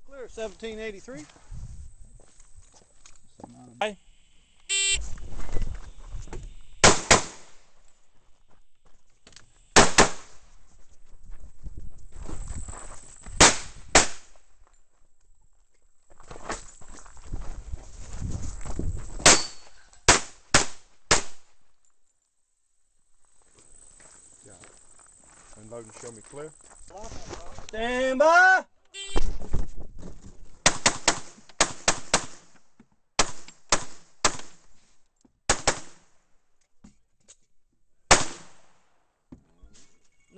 Clear, 1783. Hi. Unload and show me clear. Stand by.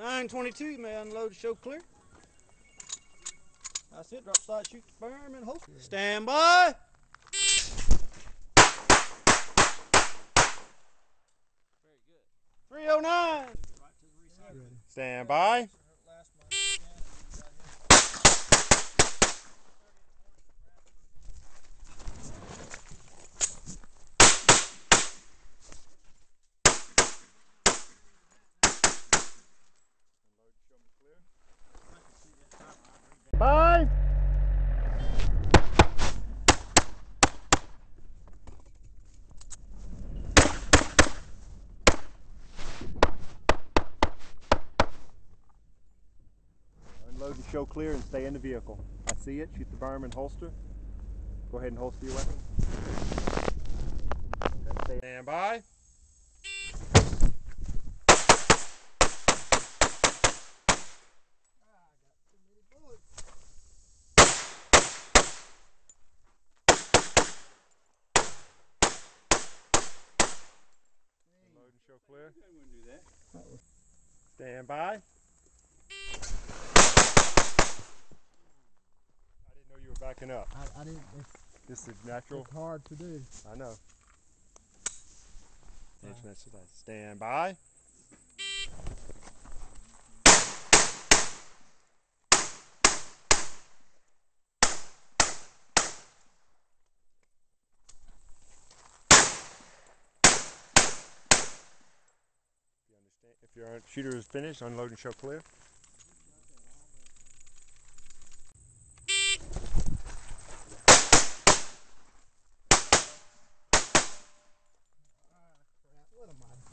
Nine twenty-two, you may unload show clear. That's it. Drop sight, shoot the berm, and hold. Stand by. Very good. Three oh nine. Stand by. Unload and show clear and stay in the vehicle. I see it. Shoot the berm and holster. Go ahead and holster your weapon. Okay, Stand by. Unload and show clear. Stand by. I didn't know you were backing up. I, I didn't. It's, This is natural. it's hard to do. I know. Stand by. If your shooter is finished, unload and show clear.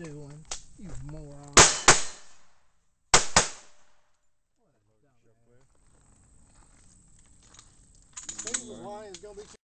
Doing? You moron. Lion is gonna be